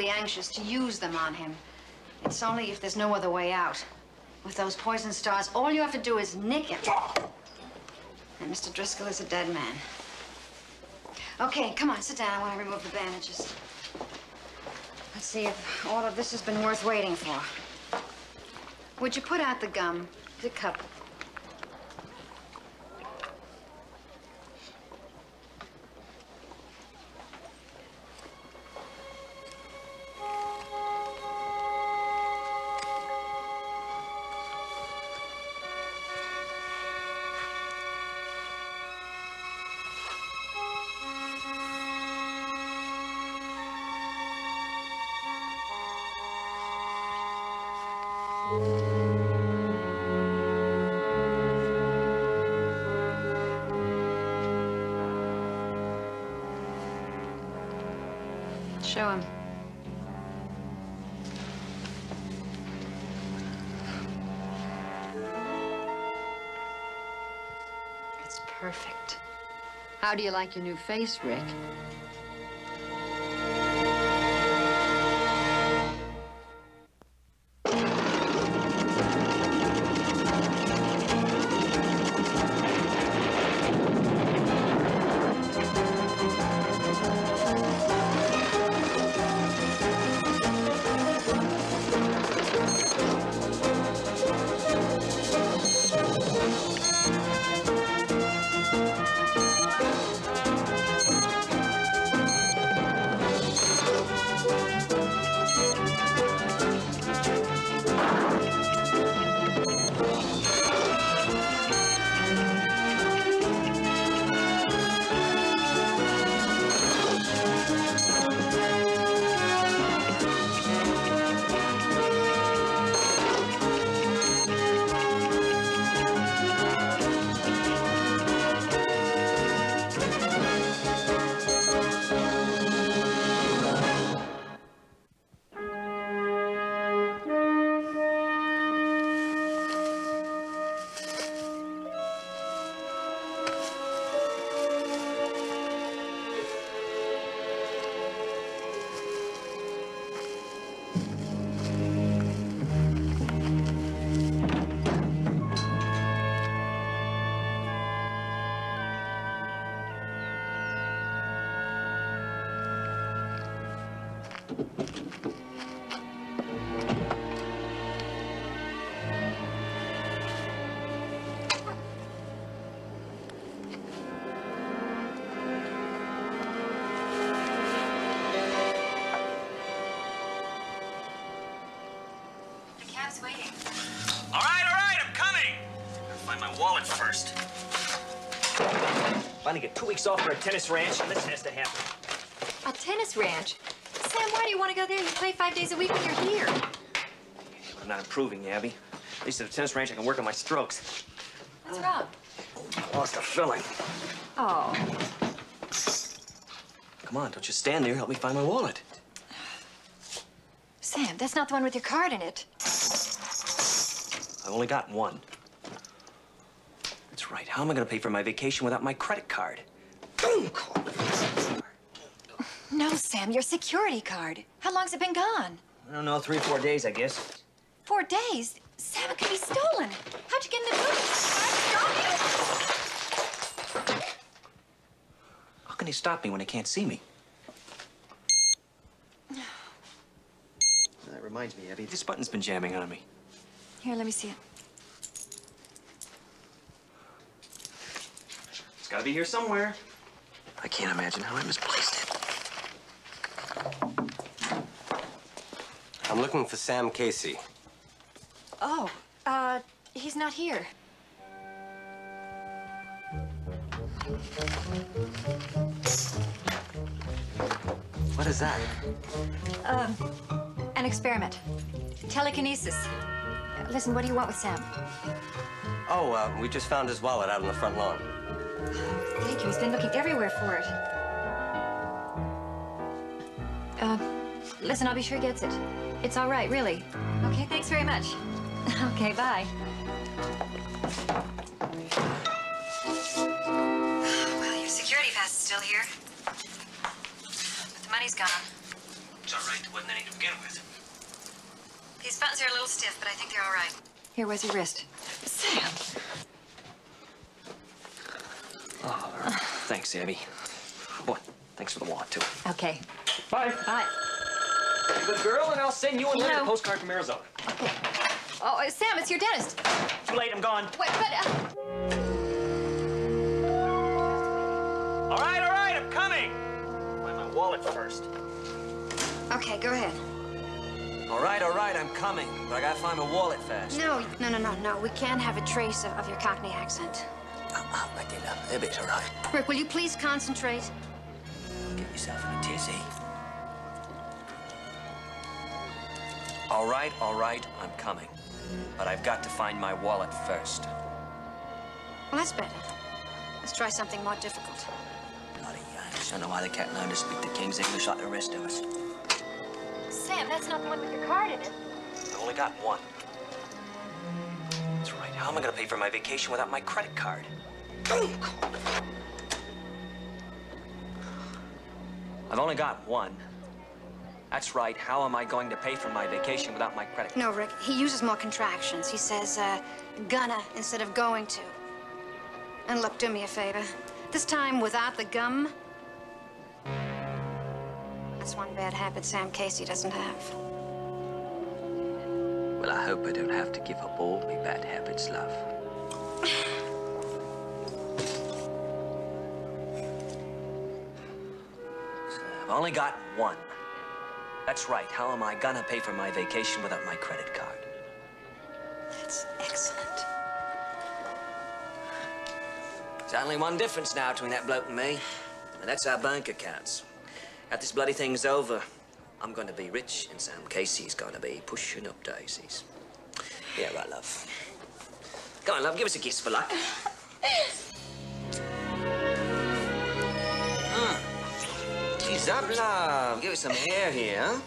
be anxious to use them on him. It's only if there's no other way out. With those poison stars, all you have to do is nick him. And Mr. Driscoll is a dead man. Okay, come on, sit down. I want to remove the bandages. Let's see if all of this has been worth waiting for. Would you put out the gum, the cup? Show him. It's perfect. How do you like your new face, Rick? Waiting. All right, all right, I'm coming. Gotta find my wallet first. Finally get two weeks off for a tennis ranch, and this has to happen. A tennis ranch? Sam, why do you want to go there? You play five days a week when you're here. I'm not improving, Abby. At least at a tennis ranch, I can work on my strokes. What's wrong? I lost a filling. Oh, Come on, don't you stand there. Help me find my wallet. Sam, that's not the one with your card in it. I've only got one. That's right. How am I going to pay for my vacation without my credit card? No, Sam, your security card. How long's it been gone? I don't know, three, four days, I guess. Four days. Sam, it could be stolen. How'd you get in the booth? How can they stop me when they can't see me? That reminds me, Abby, this button's been jamming on me. Here, let me see it. It's got to be here somewhere. I can't imagine how I misplaced it. I'm looking for Sam Casey. Oh, uh, he's not here. What is that? Um, an experiment. Telekinesis. Listen, what do you want with Sam? Oh, uh, we just found his wallet out on the front lawn. Thank you. He's been looking everywhere for it. Uh, listen, I'll be sure he gets it. It's all right, really. Okay, thanks very much. Okay, bye. Well, your security pass is still here. But the money's gone. It's all right. There wasn't any to begin with. These buttons are a little stiff, but I think they're all right. Here, where's your wrist? Sam. Thanks, Abby. Boy, thanks for the wallet, too. Okay. Bye. Bye. Good girl, and I'll send you a letter No. postcard from Arizona. Oh, uh, Sam, it's your dentist. Too late, I'm gone. Wait, but... Uh... All right, all right, I'm coming. Find my wallet first. Okay, go ahead. All right, all right, I'm coming. But I gotta find my wallet first. No, no, no, no, no. We can't have a trace of, of your Cockney accent. I did a bit, all right. Rick, will you please concentrate? Get yourself in a tizzy. All right, all right, I'm coming. But I've got to find my wallet first. Well, that's better. Let's try something more difficult. Bloody Yanks. I don't know why they can't learn to speak the King's English like the rest of us. Sam, that's not the one with your card in it. I've only got one. That's right. How am I gonna pay for my vacation without my credit card? I've only got one. That's right. How am I going to pay for my vacation without my credit card? No, Rick, he uses more contractions. He says, uh, gonna instead of going to. And look, do me a favor. This time without the gum. That's one bad habit Sam Casey doesn't have. Well, I hope I don't have to give up all my bad habits, love. I've only got one. That's right. How am I gonna pay for my vacation without my credit card? That's excellent. There's only one difference now between that bloke and me, and that's our bank accounts. After this bloody thing's over, I'm gonna be rich, and Sam Casey's gonna be pushing up daisies. Yeah, right, love. Come on, love, give us a kiss for luck. Mm. Up, love. Give us some hair here, huh?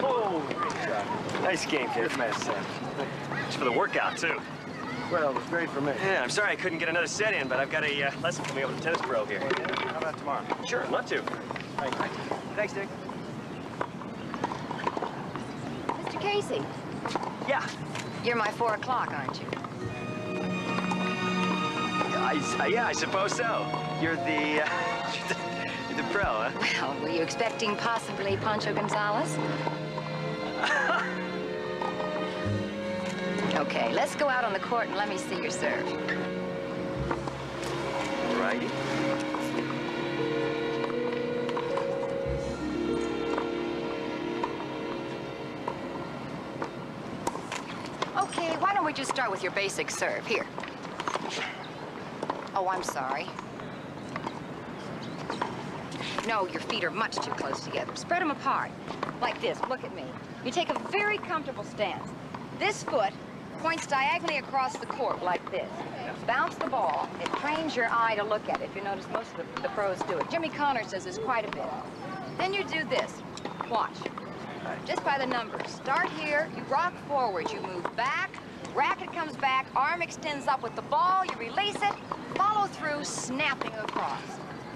Oh, nice game, kid. man, Sam. It's for the workout, too. Well, it was great for me. Yeah, I'm sorry I couldn't get another set in, but I've got a uh, lesson coming up with the tennis pro here. How about tomorrow? Sure, I'd love to. Thanks, Dick. Mr. Casey, Yeah, you're my four o'clock, aren't you? I, I- yeah, I suppose so. You're the, uh, you're the pro, huh? Well, were you expecting possibly Pancho Gonzalez? Okay, let's go out on the court and let me see your serve. Righty. Okay, why don't we just start with your basic serve? Here. Oh, I'm sorry. No, your feet are much too close together. Spread them apart. Like this. Look at me. You take a very comfortable stance. This foot points diagonally across the court like this. Bounce the ball. It trains your eye to look at it. If you notice, most of the, the pros do it. Jimmy Connors says there's quite a bit. Then you do this. Watch. Just by the numbers. Start here, you rock forward, you move back, racket comes back, arm extends up with the ball, you release it, follow through, snapping across.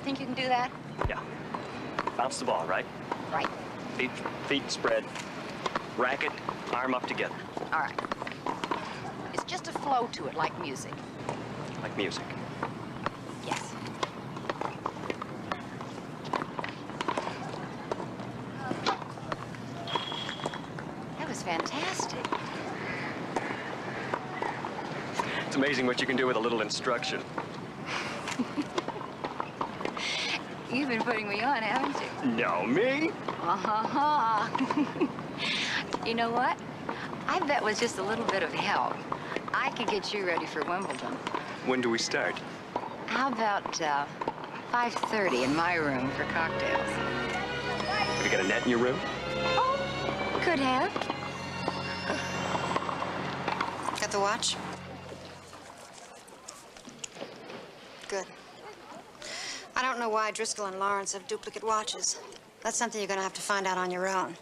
Think you can do that? Yeah. Bounce the ball, right? Right. Feet, feet spread. Racket, arm up together, All right. It's just a flow to it, like music. like music. Yes. That was fantastic. It's amazing what you can do with a little instruction. You've been putting me on, haven't you? No, me? Uh-huh. you know what? I bet with just a little bit of help, I could get you ready for Wimbledon. When do we start? How about uh, 5.30 in my room for cocktails? Have you got a net in your room? Oh, Could have. Got the watch? Good. I don't know why Driscoll and Lawrence have duplicate watches. That's something you're gonna have to find out on your own.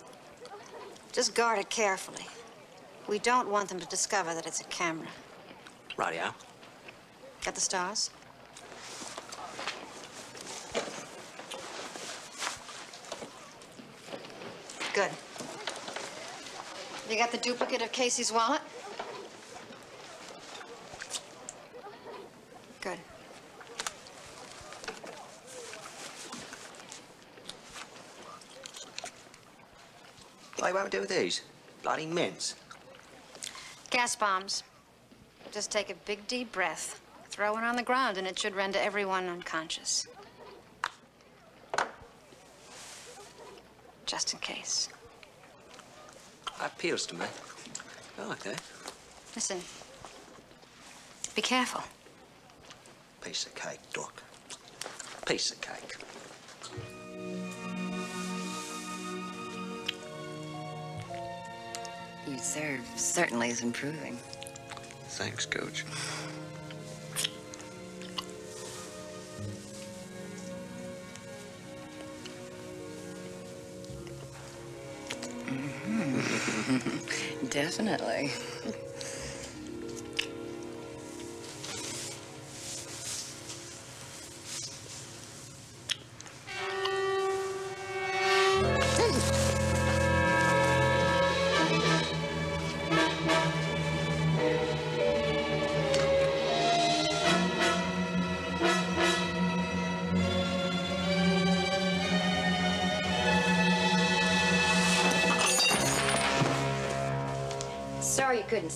Just guard it carefully. We don't want them to discover that it's a camera. Rightio. Got the stars? Good. You got the duplicate of Casey's wallet? Good. What do we do with these? Bloody mints. Gas bombs. Just take a big deep breath. Throw one on the ground and it should render everyone unconscious. Just in case. That appeals to me. I like that. Listen. Be careful. Piece of cake, Doc. Piece of cake. Serve certainly is improving. Thanks, Coach. Mm-hmm. Definitely. Sorry you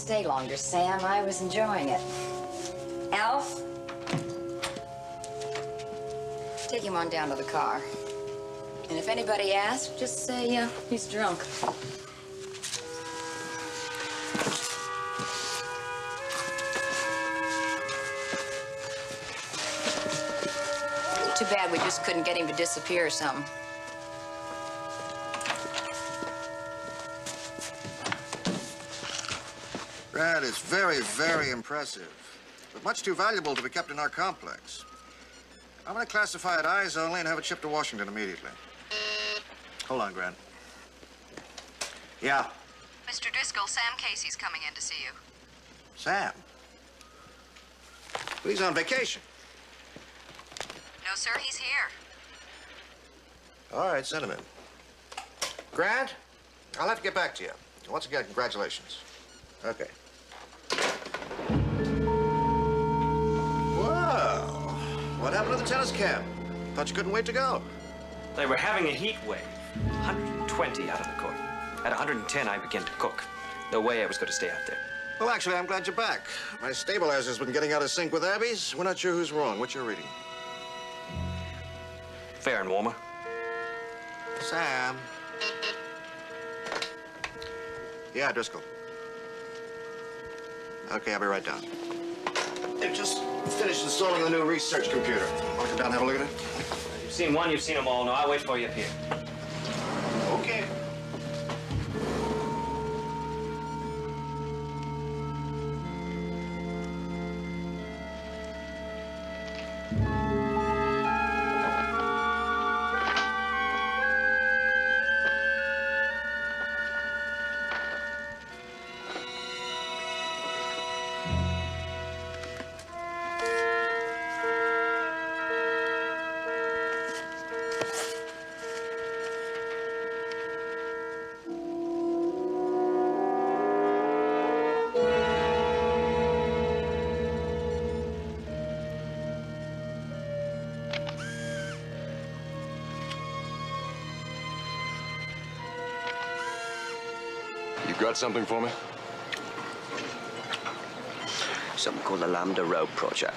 stay longer, Sam. I was enjoying it. Alf? Take him on down to the car. And if anybody asks, just say uh, he's drunk. Too bad we just couldn't get him to disappear or something. That is very, very impressive, but much too valuable to be kept in our complex. I'm going to classify it eyes only and have it shipped to Washington immediately. Hold on, Grant. Yeah, Mr. Driscoll, Sam Casey's coming in to see you. Sam. Well, he's on vacation. No, sir, he's here. All right, send him in. Grant, I'll have to get back to you. Once again, congratulations. Okay. Well, what happened to the tennis camp? Thought you couldn't wait to go. They were having a heat wave. 120 out of the court. At 110, I began to cook. No way I was going to stay out there. Well, actually, I'm glad you're back. My stabilizer's been getting out of sync with Abby's. We're not sure who's wrong. What's your reading? Fair and warmer. Sam. Yeah, Driscoll. Okay, I'll be right down. They've just finished installing the new research computer. Want to come down and have a look at it? You've seen one, you've seen them all. No, I'll wait for you up here. Okay. You got something for me? Something called the Lambda Road Project.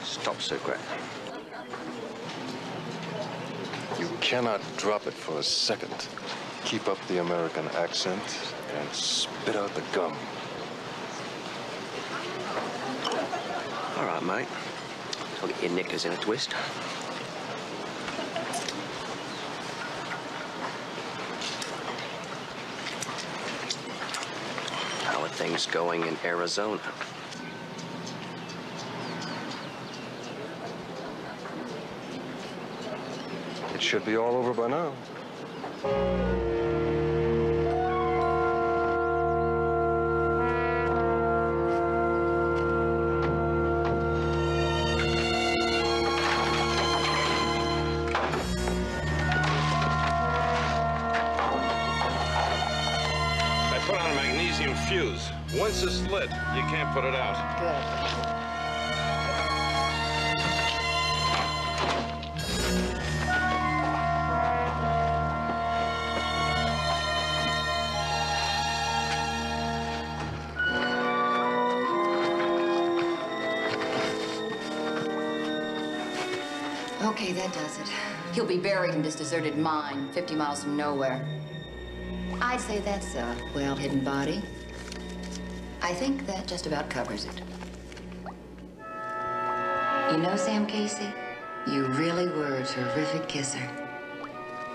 It's top secret. You cannot drop it for a second. Keep up the American accent and spit out the gum. All right, mate. I'll get your knickers in a twist. Things going in Arizona. It should be all over by now. Once it's lit, you can't put it out. Good. Okay, that does it. He'll be buried in this deserted mine, 50 miles from nowhere. I'd say that's a well-hidden body. I think that just about covers it. You know, Sam Casey, you really were a terrific kisser.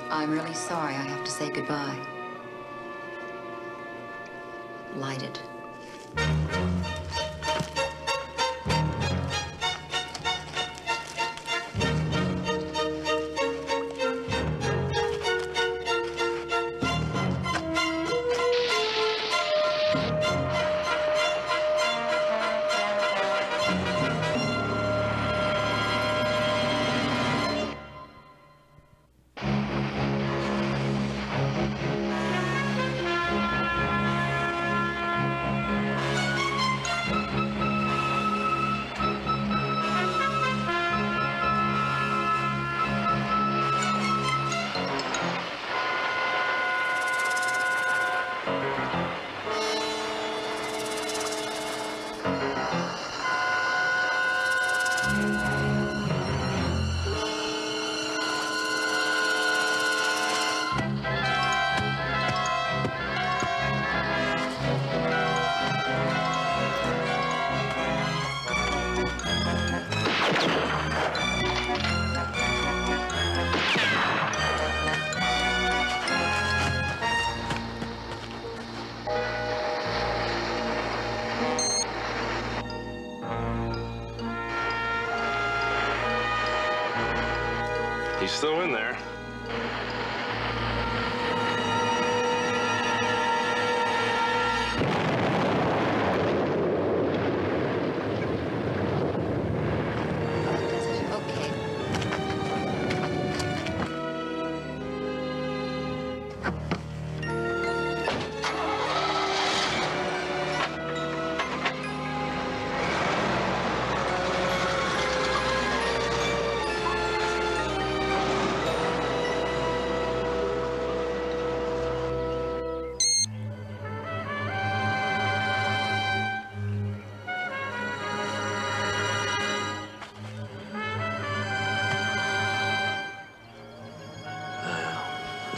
I'm really sorry I have to say goodbye. Light it.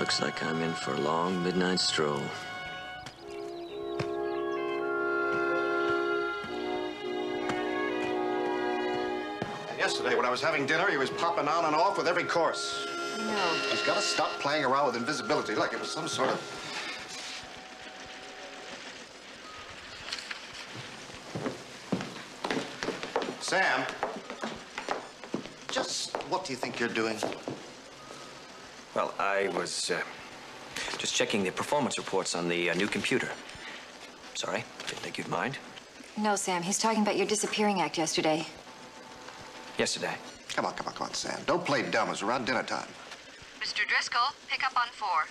Looks like I'm in for a long midnight stroll. Yesterday, when I was having dinner, he was popping on and off with every course. No. He's got to stop playing around with invisibility like it was some sort of. Sam, just what do you think you're doing? Well, I was uh, just checking the performance reports on the uh, new computer. Sorry, didn't think you'd mind. No, Sam, he's talking about your disappearing act yesterday. Yesterday. Come on, come on, come on, Sam. Don't play dumb. It's around dinner time. Mr. Driscoll, pick up on four.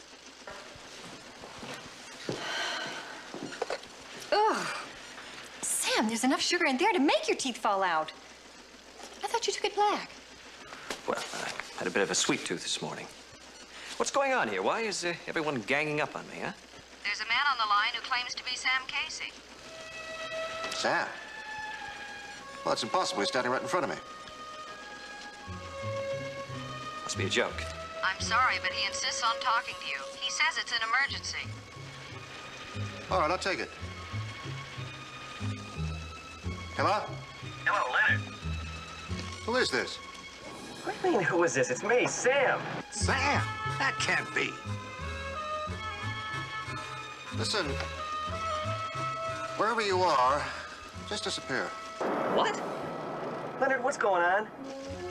Ugh. Sam, there's enough sugar in there to make your teeth fall out. I thought you took it black. Well, I had a bit of a sweet tooth this morning. What's going on here? Why is uh, everyone ganging up on me, huh? There's a man on the line who claims to be Sam Casey. Sam? Well, it's impossible. He's standing right in front of me. Must be a joke. I'm sorry, but he insists on talking to you. He says it's an emergency. All right, I'll take it. Hello? Hello, Leonard. Who is this? What do you mean, who is this? It's me, Sam. Sam? That can't be. Listen. Wherever you are, just disappear. What? Leonard, what's going on?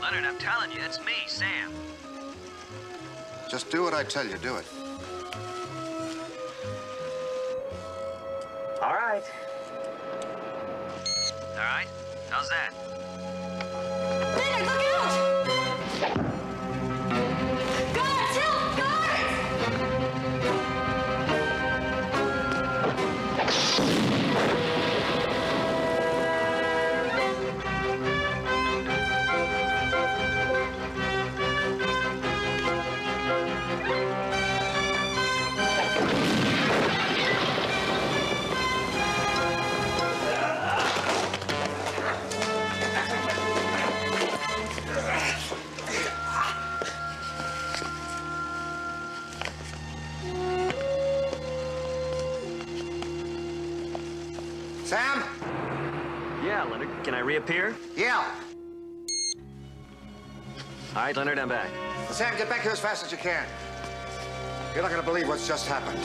Leonard, I'm telling you, it's me, Sam. Just do what I tell you, do it. All right. All right? How's that? All right, Leonard, I'm back. Sam, get back here as fast as you can. You're not going to believe what's just happened.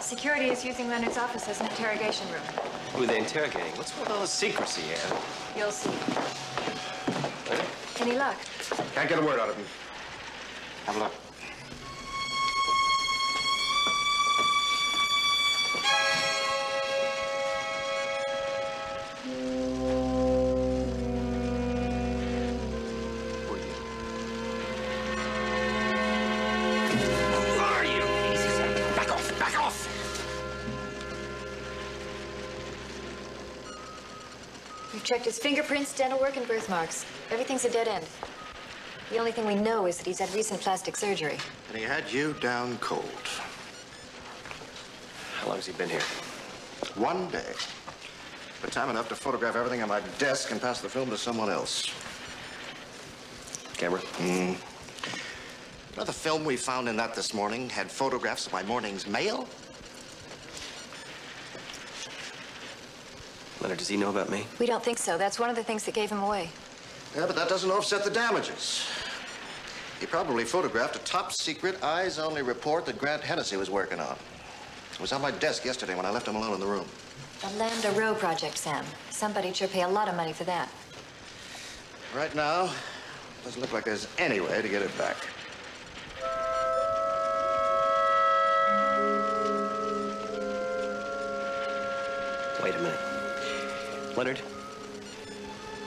Security is using Leonard's office as an interrogation room. Who are they interrogating? What's with all the secrecy, Anne? You'll see. Any luck? Can't get a word out of him. Have a look. Checked his fingerprints, dental work, and birthmarks. Everything's a dead end. The only thing we know is that he's had recent plastic surgery. And he had you down cold. How long has he been here? One day. But time enough to photograph everything on my desk and pass the film to someone else. Camera? Hmm. You know the film we found in that this morning had photographs of my morning's mail? Leonard, does he know about me? We don't think so. That's one of the things that gave him away. Yeah, but that doesn't offset the damages. He probably photographed a top secret, eyes only report that Grant Hennessy was working on. It was on my desk yesterday when I left him alone in the room. The Lambda Row project, Sam. Somebody'd sure pay a lot of money for that. Right now, doesn't look like there's any way to get it back. Wait a minute. Leonard,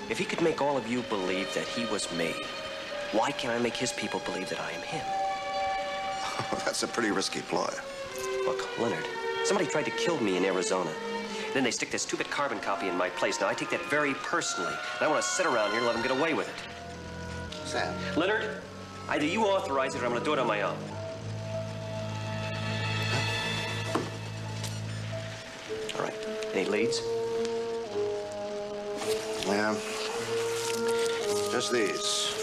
if he could make all of you believe that he was me, why can't I make his people believe that I am him? That's a pretty risky ploy. Look, Leonard, somebody tried to kill me in Arizona. Then they stick this stupid carbon copy in my place. Now, I take that very personally. And I want to sit around here and let them get away with it. Sam. Leonard, either you authorize it or I'm going to do it on my own. All right. Any leads? Yeah. Just these.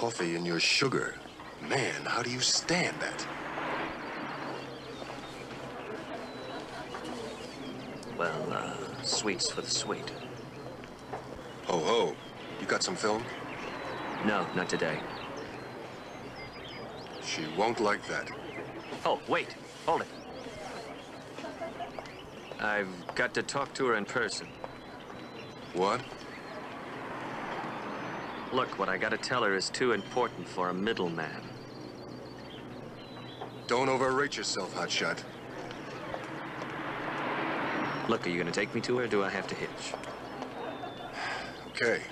Coffee and your sugar? Man, how do you stand that? Well, uh, sweets for the sweet. Ho ho, you got some film? No, not today. She won't like that. Oh, wait. Hold it. I've got to talk to her in person. What? Look, what I gotta tell her is too important for a middleman. Don't overrate yourself, Hotshot. Look, are you gonna take me to her, or do I have to hitch? Okay.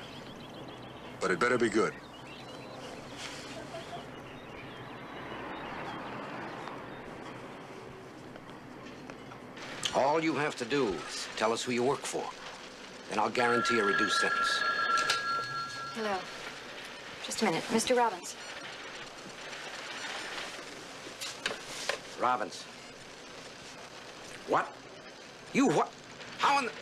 But it better be good. All you have to do is tell us who you work for. Then I'll guarantee a reduced sentence. Hello. Just a minute. Mr. Robbins. Robbins. What? You what? How in the...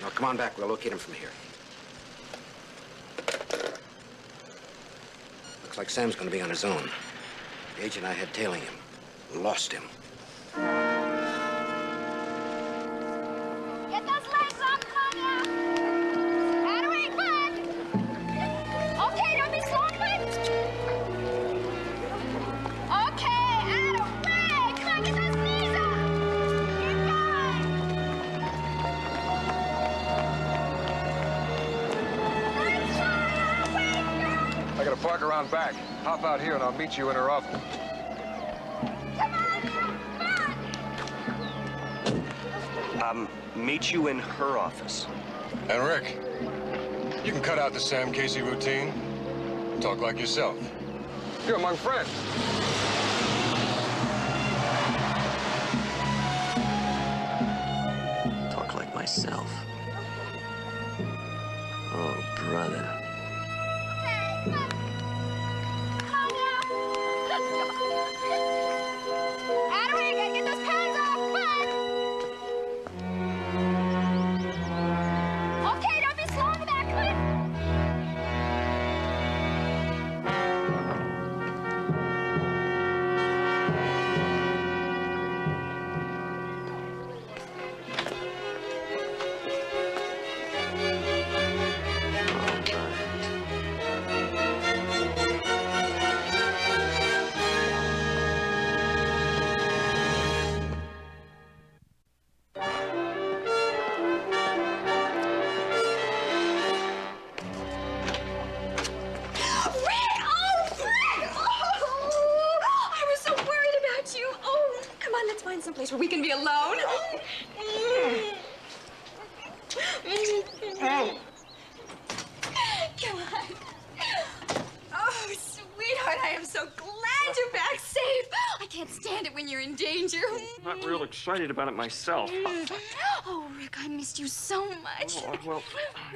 No, come on back. We'll locate him from here. Looks like Sam's gonna be on his own. The agent I had tailing him lost him. Park around back. Hop out here and I'll meet you in her office. Come on. Um, meet you in her office. And Rick, you can cut out the Sam Casey routine. Talk like yourself. You're among friends. Let's find some place where we can be alone. Come on. Oh, sweetheart, I am so glad you're back safe. I can't stand it when you're in danger. I'm not real excited about it myself. Oh, Rick, I missed you so much. Oh, well,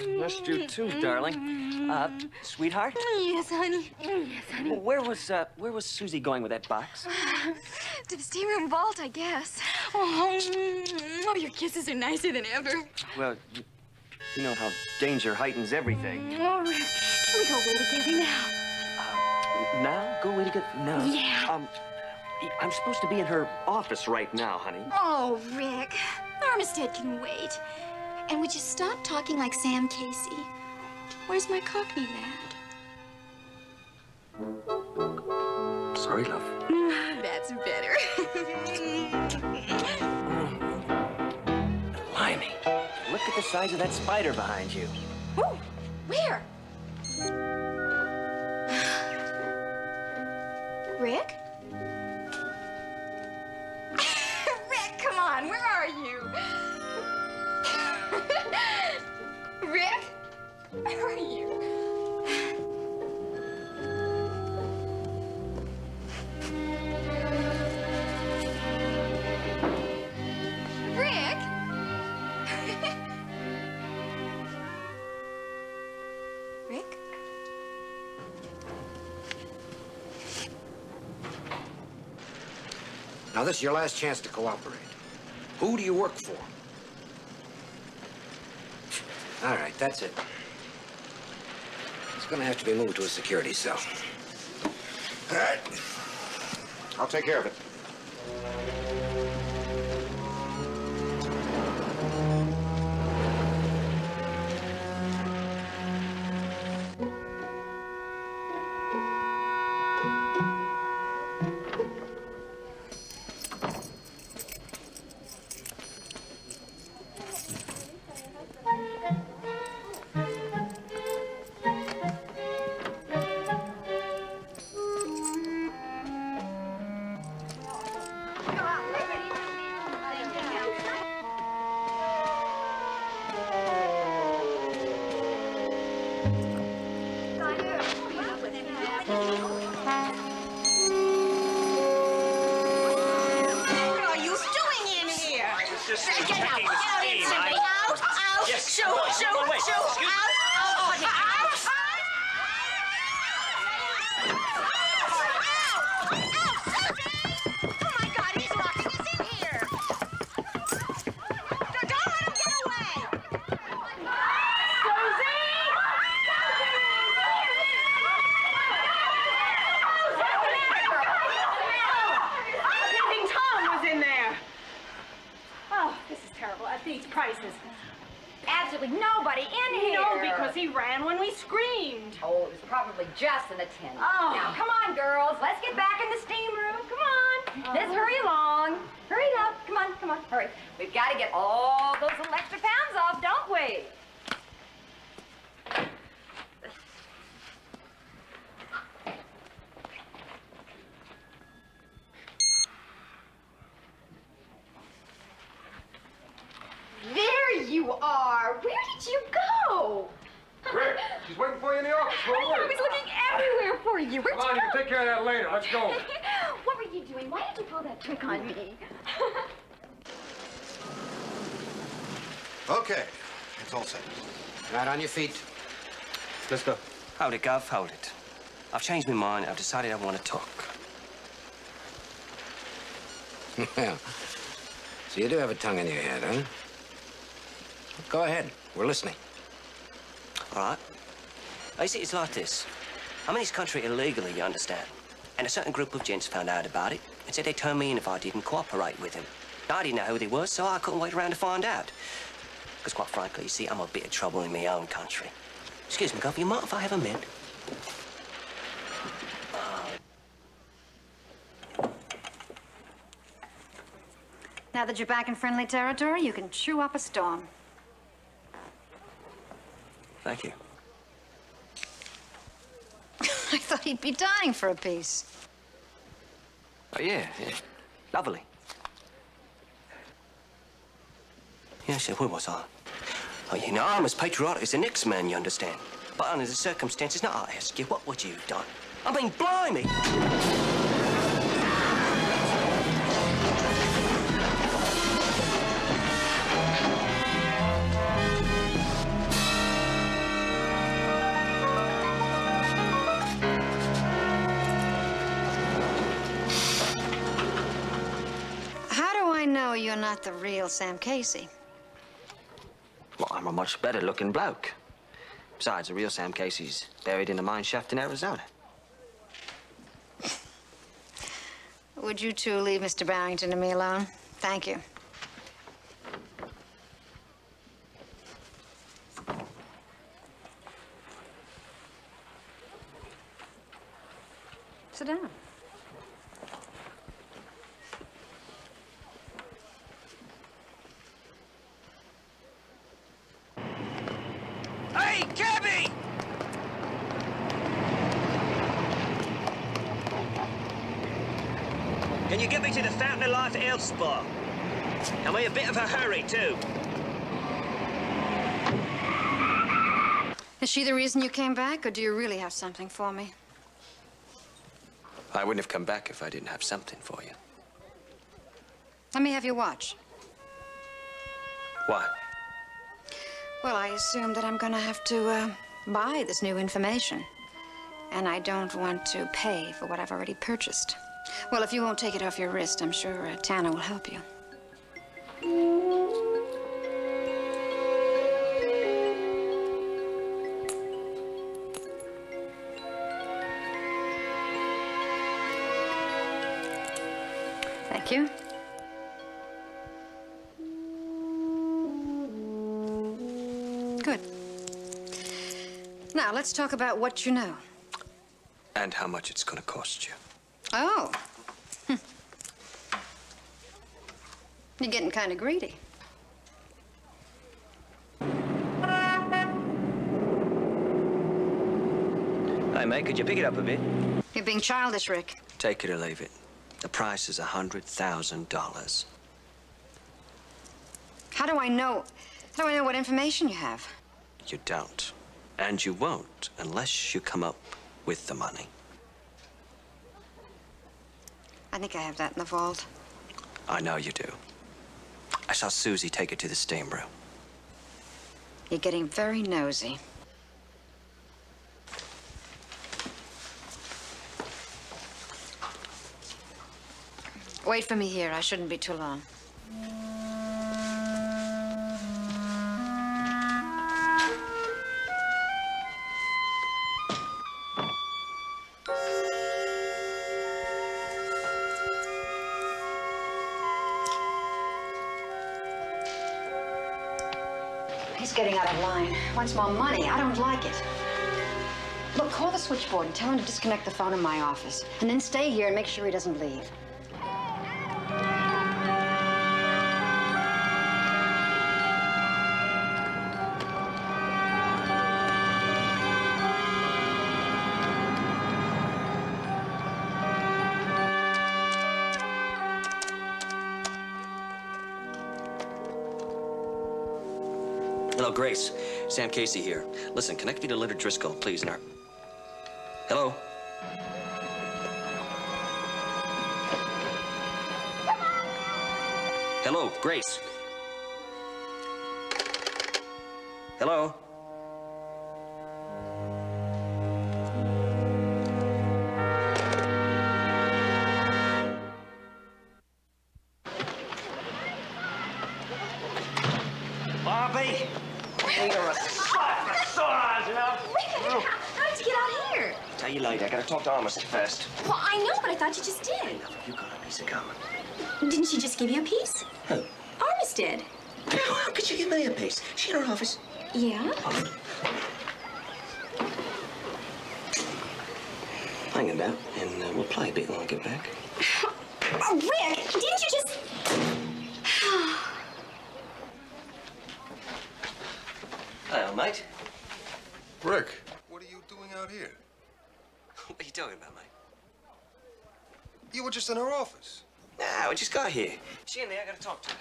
missed you too, darling. Uh, sweetheart? Yes, honey. Yes, honey. Where was, uh, where was Susie going with that box? To the steam room vault, I guess. Oh, oh, your kisses are nicer than ever. Well, you, you know how danger heightens everything. Oh, Rick, can we go away together now? Uh, Now? Go away together? No. Yeah. Um, I'm supposed to be in her office right now, honey. Oh, Rick, Armistead can wait. And would you stop talking like Sam Casey? Where's my Cockney lad? Sorry, love. That's better. Limey. Look at the size of that spider behind you. Ooh, where? Rick? Come on, where are you? Rick? Where are you? Rick? Rick? Now, this is your last chance to cooperate. Who do you work for? All right, that's it. It's gonna have to be moved to a security cell. All right. I'll take care of it. Out! Yes, Shoot! come on. Shoot! Oh, wait. Shoot! Excuse me. Out! Out! absolutely nobody in here. No, because he ran when we screamed. Oh, it was probably just an attendant. Oh. Now, come on, girls. Let's get back in the steam room. Come on. Let's hurry along. Hurry it up. Come on, come on, hurry. We've got to get all those little extra pounds off, don't we? There you are. Where did you go? Rick, she's waiting for you in the office. Where I were was you? looking everywhere for you. Where'd Come on, you you go? can take care of that later. Let's go. what were you doing? Why did you pull that trick on me? Okay, it's all set. Right on your feet. Let's go. Hold it, Gov, hold it. I've changed my mind. I've decided I want to talk. yeah. So you do have a tongue in your head, huh? Go ahead. We're listening. All right. I see, it's like this. I'm in this country illegally, you understand? And a certain group of gents found out about it and said they'd turn me in if I didn't cooperate with them. I didn't know who they were, so I couldn't wait around to find out. Because quite frankly, you see, I'm a bit of trouble in my own country. Excuse me, Gov, you mind if I have a mint? Now that you're back in friendly territory, you can chew up a storm. Thank you. I thought he'd be dying for a piece. Oh, yeah, yeah. Lovely. Yes, yeah, where was I? Oh, you know, I'm as patriotic as the next man, you understand. But under the circumstances, now I ask you, what would you have done? I mean, blimey! How do I know you're not the real Sam Casey? Well, I'm a much better looking bloke. Besides, the real Sam Casey's buried in a mine shaft in Arizona. Would you two leave Mr. Barrington and me alone? Thank you. Sit down. Hey, cabby! Can you get me to the Fountain of Life Ale Spa? I'm in a bit of a hurry, too. Is she the reason you came back, or do you really have something for me? I wouldn't have come back if I didn't have something for you. Let me have your watch. Why? Well, I assume that I'm gonna have to uh, buy this new information. And I don't want to pay for what I've already purchased. Well, if you won't take it off your wrist, I'm sure uh, Tana will help you. Thank you. Good. Now, let's talk about what you know. And how much it's going to cost you. Oh. Hm. You're getting kind of greedy. Hey, mate, could you pick it up a bit? You're being childish, Rick. Take it or leave it. The price is a $100,000. How do I know? How do I know what information you have? You don't. And you won't unless you come up with the money. I think I have that in the vault. I know you do. I saw Susie take it to the steam room. You're getting very nosy. Wait for me here. I shouldn't be too long. More money. I don't like it. Look, call the switchboard and tell him to disconnect the phone in my office. And then stay here and make sure he doesn't leave. Hello, Grace. Sam Casey here. Listen, connect me to Leonard Driscoll, please. Our... Hello? Hello, Grace. Hello? To Armistead first. Well, I know, but I thought you just did. You got a piece of gum. Didn't she just give you a piece? Who? Armistead. How could you give me a piece? She in her office. Yeah? Hang about, and uh, we'll play a bit when I get back. Oh, Rick, didn't you just... Hello, mate. Rick, what are you doing out here? What are you talking about, mate? You were just in her office. Nah, we just got here. She in there, I gotta talk to her.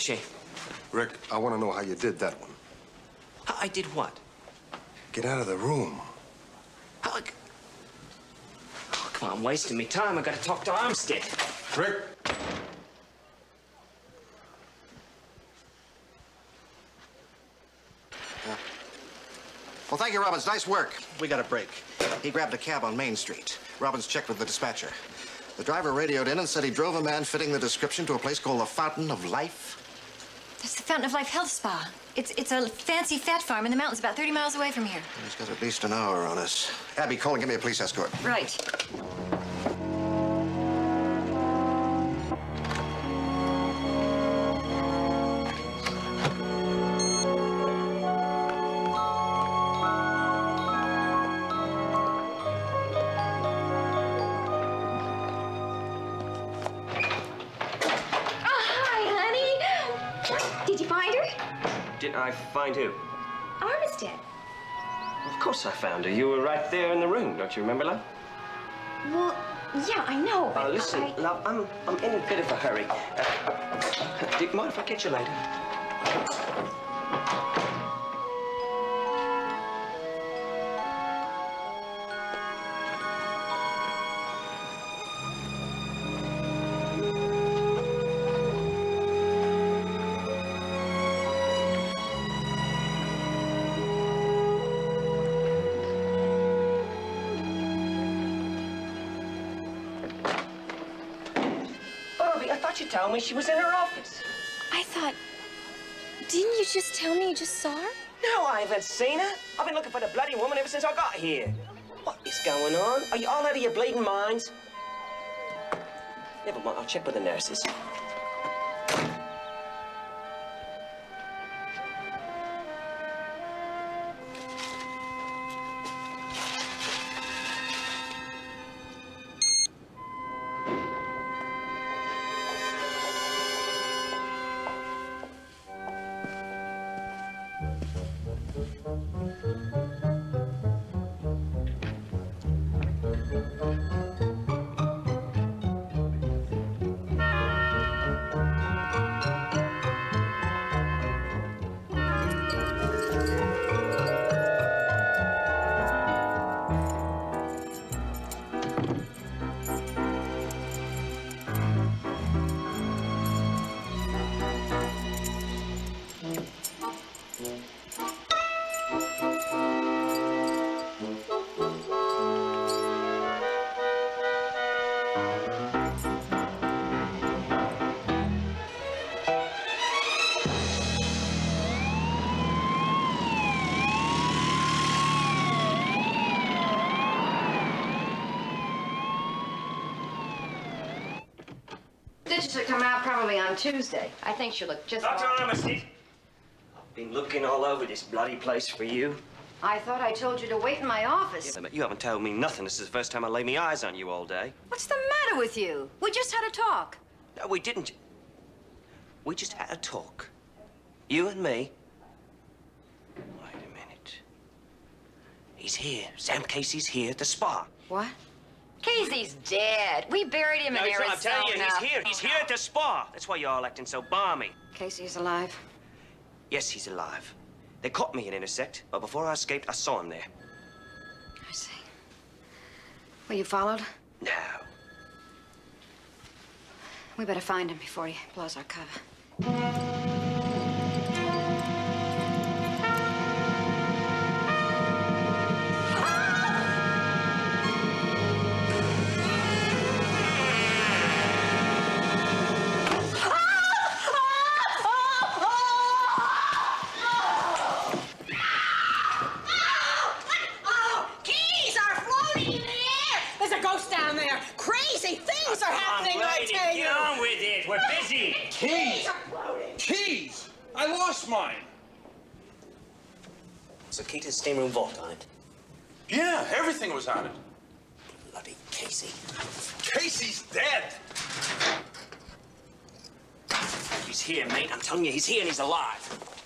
All right, she? Rick, I want to know how you did that one. How I did what? Get out of the room. How I... Oh, come on, wasting me time. I gotta talk to Armstead. Rick! Well, thank you, Robbins. Nice work. We got a break. He grabbed a cab on Main Street. Robbins checked with the dispatcher. The driver radioed in and said he drove a man fitting the description to a place called the Fountain of Life. That's the Fountain of Life Health Spa. It's it's a fancy fat farm in the mountains about 30 miles away from here. He's got at least an hour on us. Abby, call and get me a police escort. Right. Find who? Armistead. Of course I found her. You were right there in the room. Don't you remember, love? Well, yeah, I know. Uh, but listen, I... love, I'm, I'm in a bit of a hurry. Uh, do you mind if I catch you later? Bobby, I thought you told me she was in her office. I thought... Didn't you just tell me you just saw her? No, I haven't seen her. I've been looking for the bloody woman ever since I got here. What is going on? Are you all out of your bleeding minds? Never mind, I'll check with the nurses. Stitches will come out probably on Tuesday. I think she'll look just Dr. fine. Armistead, I've been looking all over this bloody place for you. I thought I told you to wait in my office. But you haven't told me nothing. This is the first time I lay my eyes on you all day. What's the matter with you? We just had a talk. No, we didn't. We just had a talk. You and me. Wait a minute. He's here. Sam Casey's here at the spa. What? Casey's dead. We buried him No, in. Arizona. I'm telling you, he's here. He's here at the spa. That's why you're all acting so balmy. Casey's alive. Yes, he's alive. They caught me at Intersect, but before I escaped, I saw him there. I see. Were you followed? No. We better find him before he blows our cover. We're busy. Keys are floating! Keys! I lost mine. So key to the steam room vault on it. Yeah, everything was on it. Bloody Casey. Casey's dead. He's here, mate. I'm telling you, he's here and he's alive.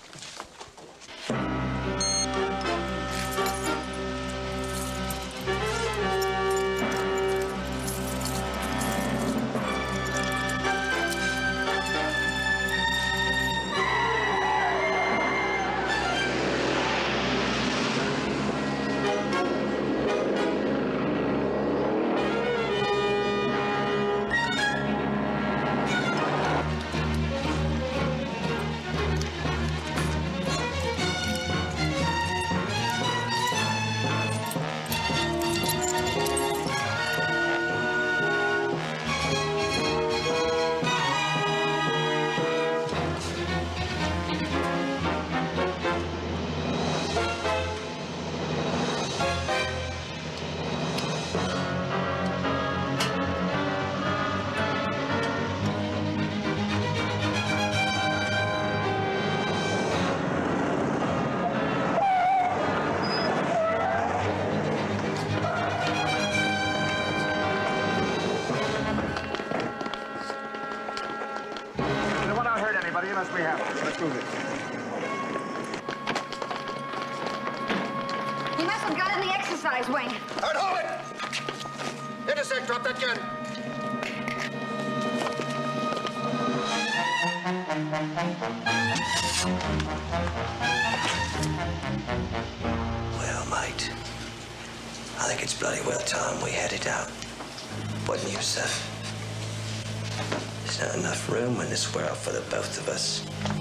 Hurt anybody. You must. Let's move it. He must have got in the exercise wing. Hard hold it! Intersect, drop that gun. Well, mate, I think it's bloody well time we headed out. Wouldn't you, sir? There's not enough room in this world for the both of us.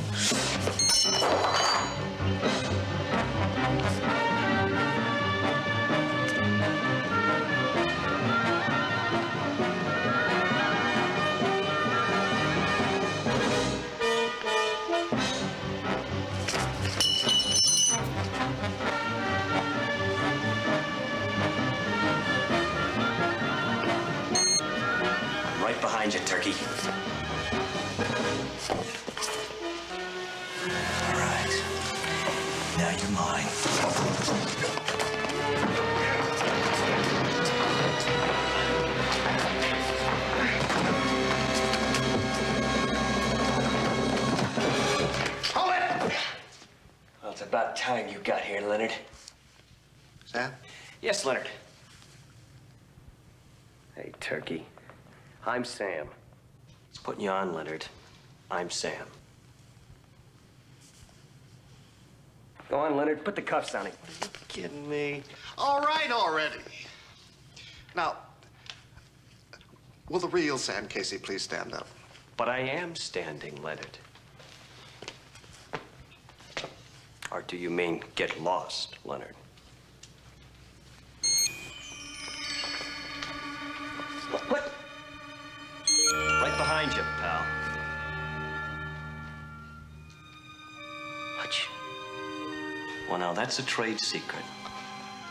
Turkey. I'm Sam. It's putting you on, Leonard. I'm Sam. Go on, Leonard. Put the cuffs on him. Are you kidding me? All right already. Now, will the real Sam Casey please stand up? But I am standing, Leonard. Or do you mean get lost, Leonard? Behind you, pal. Hutch. Well, now, that's a trade secret.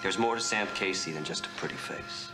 There's more to Sam Casey than just a pretty face.